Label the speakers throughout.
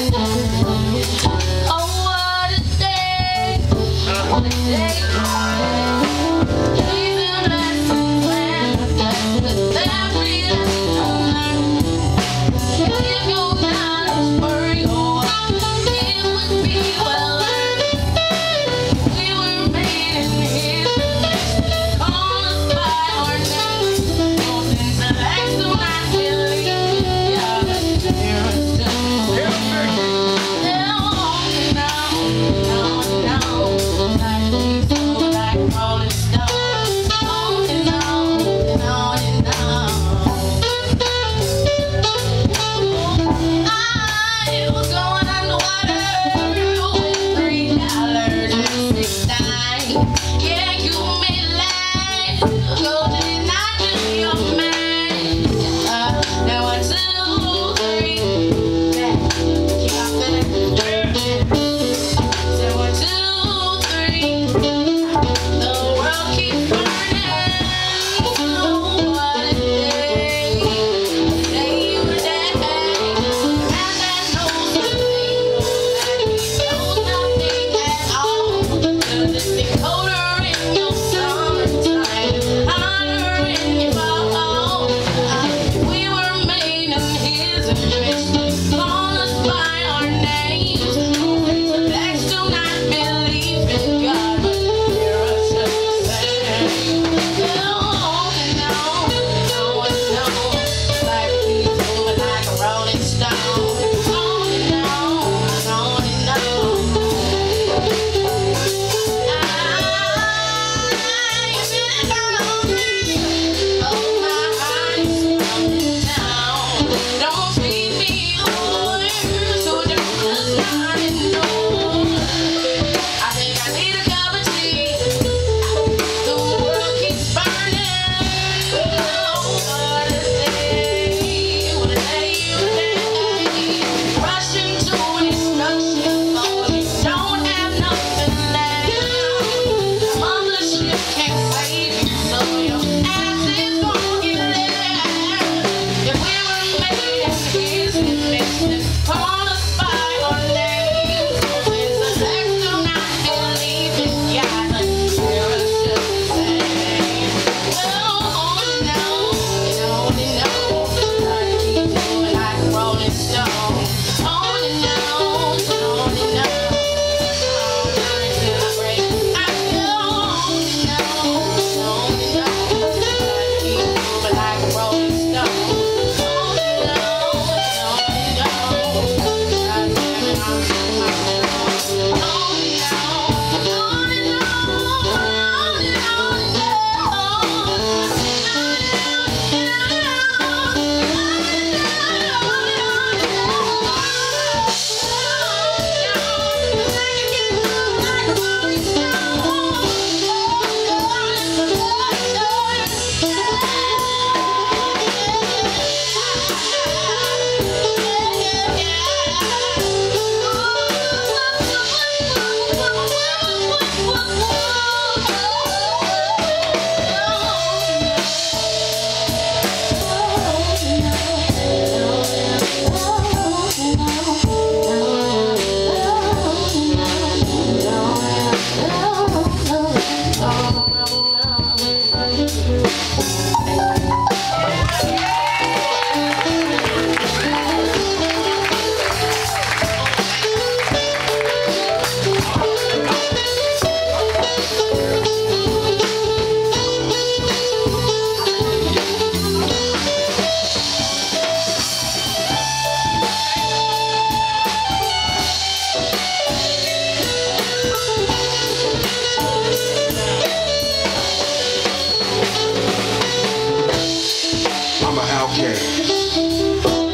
Speaker 1: Thank you.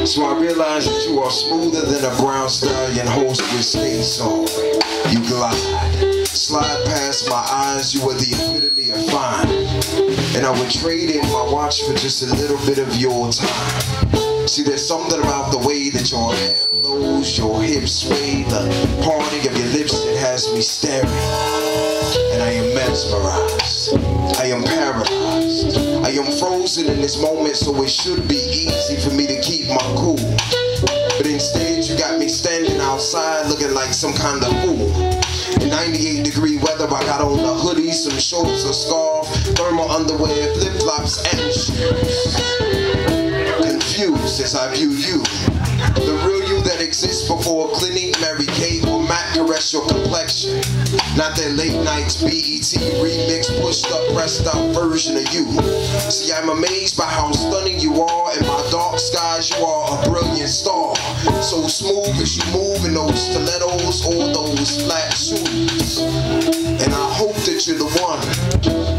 Speaker 1: So I realize that you are smoother than a brown stallion host with skin song. You glide, slide past my eyes, you are the epitome of fine. And I would trade in my watch for just a little bit of your time. See, there's something about the way that your hair flows, your hips sway, the parting of your lips that has me staring. And I am mesmerized. I am paralyzed. Frozen in this moment, so it should be easy for me to keep my cool. But instead, you got me standing
Speaker 2: outside looking like some kind of fool. In 98 degree weather, I got on a hoodie, some shorts, a scarf, thermal underwear, flip flops, and shoes. Confused as I view you. The real you that exists before Clinique, Mary Kay, Mac caress your complexion. Not that late nights BET remix, pushed up, pressed out version of you. See, I'm amazed by how stunning you are. In my dark skies, you are a brilliant star. So smooth as you move in those stilettos or those flat shoes. And I hope that you're the one.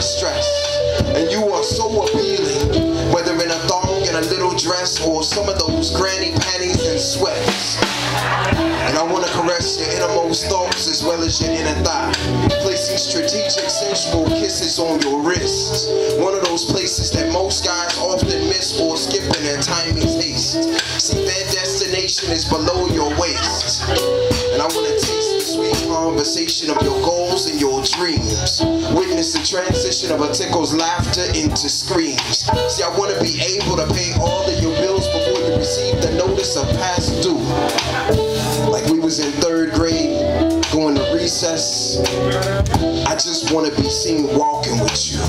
Speaker 2: Rake away my stress. And you are so appealing, whether in a thong and a little dress or some of those granny panties and sweats. And I want to caress your innermost thoughts as well as your inner thigh. Placing strategic sensual kisses on your wrist. One of those places that most guys often miss or skip in their timing haste. See, their destination is below your waist. Conversation of your goals and your dreams. Witness the transition of a tickle's laughter into screams. See, I want to be able to pay all of your bills before you receive the notice of past due. Like we was in third grade, going to recess. I just want to be seen walking with you.